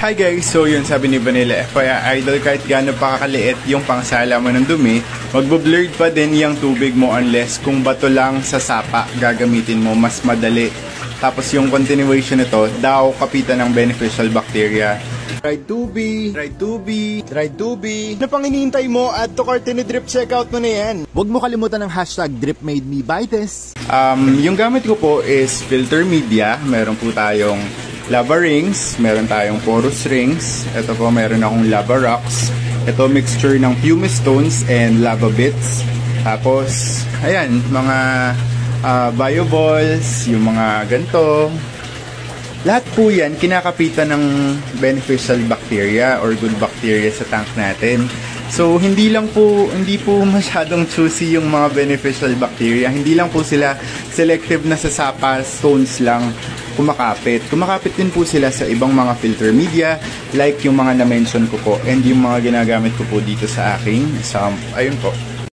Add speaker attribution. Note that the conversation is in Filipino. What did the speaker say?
Speaker 1: Hi guys! So yun sabi ni Vanilla FYI Idol kahit gaano pa kakaliit yung pangsala mo ng dumi magbo-blurred pa din yung tubig mo unless kung bato lang sa sapa gagamitin mo mas madali tapos yung continuation nito daw kapitan ng beneficial bacteria Dried tubi, dried tubi, dried tubi. Ano pang hinihintay mo? Add to cart ni drip checkout mo na yan.
Speaker 2: Huwag mo kalimutan ng hashtag DripMadeMeBytes.
Speaker 1: Um, yung gamit ko po is filter media. Meron po tayong lava rings, meron tayong porous rings. Ito po meron akong lava rocks. Ito mixture ng pumice stones and lava bits. Tapos, ayan, mga uh, bio balls, yung mga ganito. Lahat po yan kinakapitan ng beneficial bacteria or good bacteria sa tank natin. So, hindi lang po, hindi po masyadong choosy yung mga beneficial bacteria. Hindi lang po sila selective na sa sapa stones lang kumakapit. Kumakapit din po sila sa ibang mga filter media like yung mga na-mention ko po and yung mga ginagamit ko po dito sa aking sump. Ayun po.